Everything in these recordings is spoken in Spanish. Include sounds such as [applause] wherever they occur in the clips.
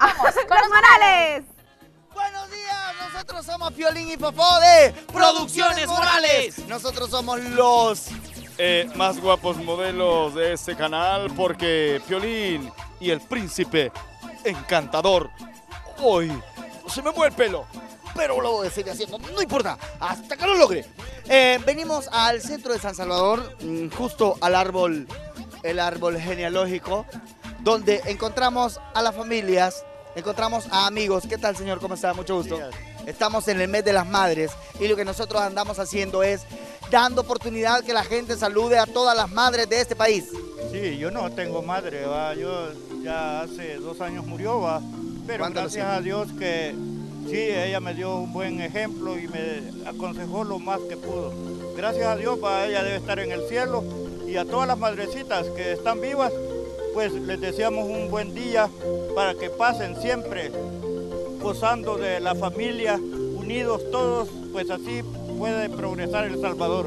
¡Vamos [laughs] con los Morales! Buenos días, nosotros somos Piolín y Popó de Producciones Morales. Nosotros somos los eh, más guapos modelos de este canal porque Piolín y el príncipe encantador. Hoy se me mueve el pelo, pero lo voy a seguir haciendo, no importa, hasta que lo logre. Eh, venimos al centro de San Salvador, mm, justo al árbol, el árbol genealógico, donde encontramos a las familias, encontramos a amigos. ¿Qué tal, señor? ¿Cómo está? Mucho gusto. Estamos en el mes de las madres y lo que nosotros andamos haciendo es dando oportunidad que la gente salude a todas las madres de este país. Sí, yo no tengo madre, ¿va? yo ya hace dos años murió, ¿va? pero gracias a Dios que sí, ella me dio un buen ejemplo y me aconsejó lo más que pudo. Gracias a Dios, ¿va? ella debe estar en el cielo y a todas las madrecitas que están vivas, pues les deseamos un buen día para que pasen siempre gozando de la familia, unidos todos, pues así puede progresar El Salvador.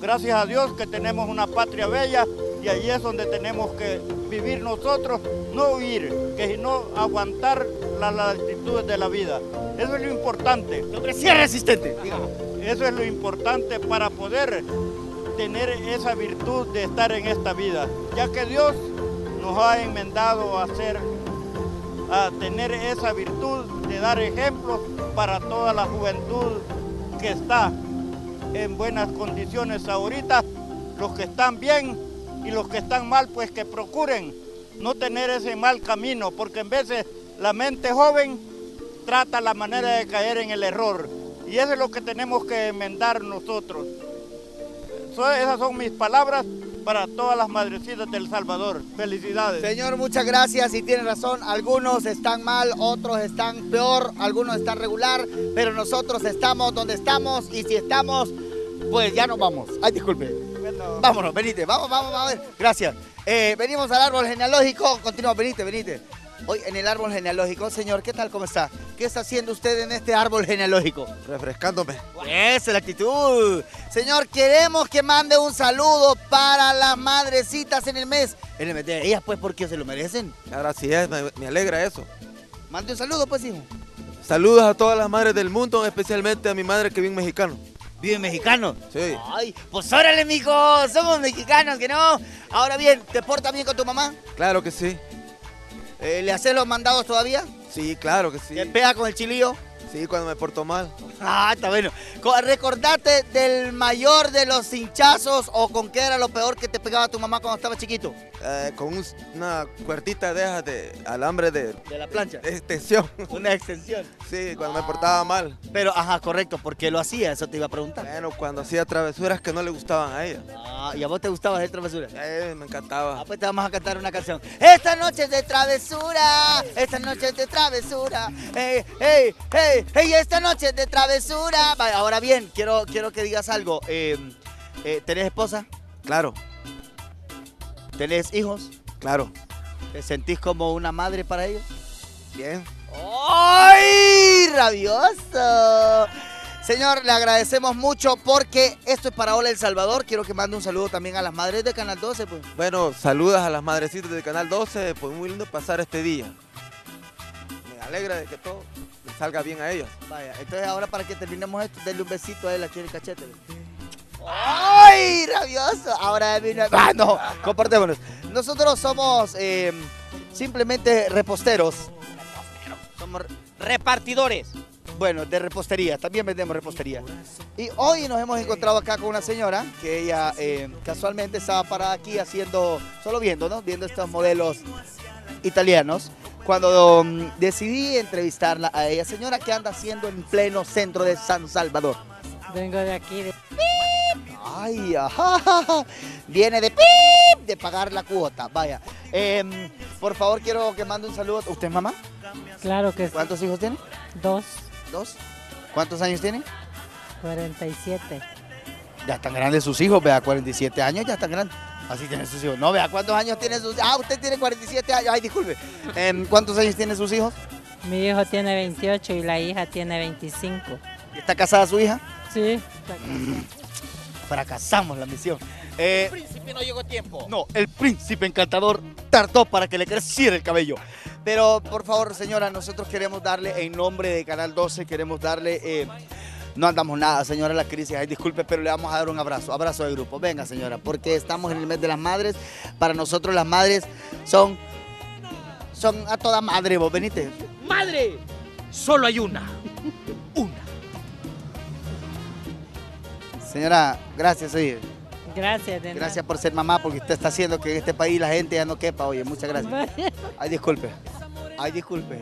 Gracias a Dios que tenemos una patria bella y ahí es donde tenemos que vivir nosotros, no huir, que no aguantar las latitudes de la vida. Eso es lo importante. resistente. Eso es lo importante para poder tener esa virtud de estar en esta vida, ya que Dios nos ha enmendado a hacer, a tener esa virtud de dar ejemplos para toda la juventud que está en buenas condiciones ahorita, los que están bien y los que están mal, pues que procuren no tener ese mal camino, porque en veces la mente joven trata la manera de caer en el error. Y eso es lo que tenemos que enmendar nosotros. esas son mis palabras para todas las madrecitas del Salvador. Felicidades. Señor, muchas gracias y tiene razón. Algunos están mal, otros están peor, algunos están regular, pero nosotros estamos donde estamos y si estamos, pues ya nos vamos. Ay, disculpe. Vámonos, venite, vamos, vamos, vamos. Gracias. Eh, venimos al árbol genealógico. Continúa, venite, venite. Hoy en el árbol genealógico, señor, ¿qué tal? ¿Cómo está? ¿Qué está haciendo usted en este árbol genealógico? Refrescándome. Esa es la actitud. Señor, queremos que mande un saludo para las madrecitas en el mes. En el mes de ellas, pues, porque se lo merecen. Ahora sí es, me, alegra eso. Mande un saludo, pues, hijo. Saludos a todas las madres del mundo, especialmente a mi madre que vive mexicano. ¿Vive mexicano? Sí. Ay, pues órale, mijo, somos mexicanos, ¿que no? Ahora bien, ¿te portas bien con tu mamá? Claro que sí. Eh, ¿Le haces los mandados todavía? Sí, claro que sí. ¿Te pega con el chilillo? Sí, cuando me porto mal. Ah, está bueno. Recordate del mayor de los hinchazos o con qué era lo peor que te pegaba tu mamá cuando estaba chiquito. Eh, con una cuertita de de alambre de... De la plancha. extensión. Una extensión. Sí, cuando me portaba mal. Pero, ajá, correcto, ¿por qué lo hacía? Eso te iba a preguntar. Bueno, cuando hacía travesuras que no le gustaban a ella. Ah, ¿y a vos te gustaba hacer travesuras? Eh, me encantaba. Ah, pues te vamos a cantar una canción. Esta noche es de travesura, esta noche es de travesura. Hey, hey, hey, hey, esta noche es de travesura. ahora bien, quiero, quiero que digas algo. Eh, eh, ¿Tenés esposa? Claro. ¿Tenés hijos? Claro. ¿Te sentís como una madre para ellos? Bien. ¡Ay! ¡Rabioso! Señor, le agradecemos mucho porque esto es para Hola El Salvador. Quiero que mande un saludo también a las madres de Canal 12. Pues. Bueno, saludas a las madrecitas de Canal 12. Pues muy lindo pasar este día. Me alegra de que todo salga bien a ellas. Vaya, entonces ahora para que terminemos esto, denle un besito a él aquí en el cachete. ¡Ay, rabioso! Ahora vino... ¡Ah, no! Compartémonos. Nosotros somos eh, simplemente reposteros. Somos repartidores. Bueno, de repostería, también vendemos repostería. Y hoy nos hemos encontrado acá con una señora que ella eh, casualmente estaba parada aquí haciendo, solo viendo, ¿no? Viendo estos modelos italianos. Cuando um, decidí entrevistarla a ella, señora, ¿qué anda haciendo en pleno centro de San Salvador? Vengo de aquí, de... Ay, ajá, viene de pip, de pagar la cuota, vaya. Em, por favor, quiero que mande un saludo. ¿Usted es mamá? Claro que sí. ¿Cuántos hijos tiene? Dos. ¿Dos? ¿Cuántos años tiene? 47. Ya están grandes sus hijos, vea, 47 años, ya están grandes. Así tienen sus hijos. No, vea, ¿cuántos años tiene sus Ah, usted tiene 47 años. Ay, disculpe. Em, ¿Cuántos años tienen sus hijos? Mi hijo tiene 28 y la hija tiene 25. ¿Está casada su hija? Sí. Fracasamos la misión. Eh, el príncipe no llegó a tiempo. No, el príncipe encantador tardó para que le creciera el cabello. Pero por favor, señora, nosotros queremos darle, en nombre de Canal 12, queremos darle... eh, no andamos nada, señora, la crisis. Ay, disculpe, pero le vamos a dar un abrazo, abrazo de grupo. Venga, señora, porque estamos en el mes de las madres. Para nosotros las madres son, son a toda madre. Vos venite. ¡Madre! Solo hay una. Una. Señora, gracias, oye. Gracias, de Gracias por ser mamá, porque usted está haciendo que en este país la gente ya no quepa. Oye, muchas gracias. Ay, disculpe. Ay, disculpe.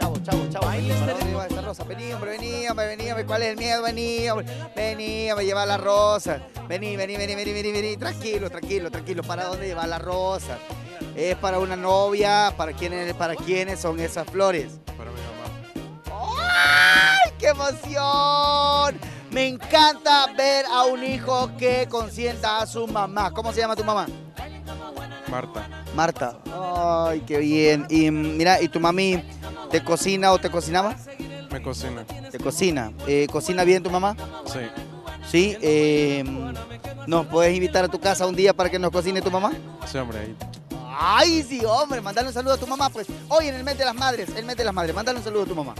Chavo, chavo, chavo. Vení, ¿para dónde iba esa rosa? Vení, hombre, vení, hombre, vení, hombre. ¿Cuál es el miedo? Vení, hombre. Vení, hombre, lleva la rosa. Vení, vení, vení, vení, vení, vení. Tranquilo, tranquilo, tranquilo. ¿Para dónde lleva la rosa? Es para una novia. ¿Para quiénes, para quiénes son esas flores? Para mi mamá. ¡Ay, qué emoción! Me encanta ver a un hijo que consienta a su mamá. ¿Cómo se llama tu mamá? Marta. Marta. Ay, qué bien. Y mira, ¿y tu mami te cocina o te cocinaba? Me cocina. Te cocina. Eh, ¿Cocina bien tu mamá? Sí. Sí. eh, ¿Nos puedes invitar a tu casa un día para que nos cocine tu mamá? Sí, hombre, ahí. Ay, sí, hombre. Mandale un saludo a tu mamá, pues. Hoy en el mes de las madres, el mes de las madres. Mandale un saludo a tu mamá.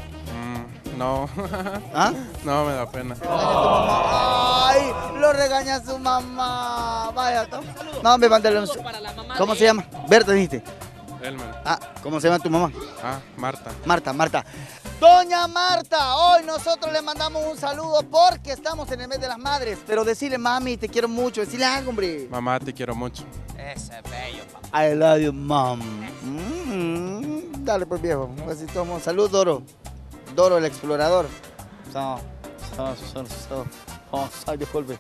No. [laughs] ¿Ah? no, me da pena. Regaña a tu mamá. Ay, lo regaña su mamá. Vaya, ¿no? No, me mandale un... ¿Cómo se llama? Berta, dijiste. Elmer. Ah, ¿cómo se llama tu mamá? Ah, Marta. Marta, Marta. Doña Marta, hoy nosotros le mandamos un saludo porque estamos en el mes de las madres. Pero decirle, mami, te quiero mucho. Decirle algo, hombre. Mamá, te quiero mucho. Ese bello, papá. I love you, mom. Mm, dale, pues, viejo. Así tomo. Salud, Doro. Doro, el explorador. So, so, so, so. Oh, ay, disculpe.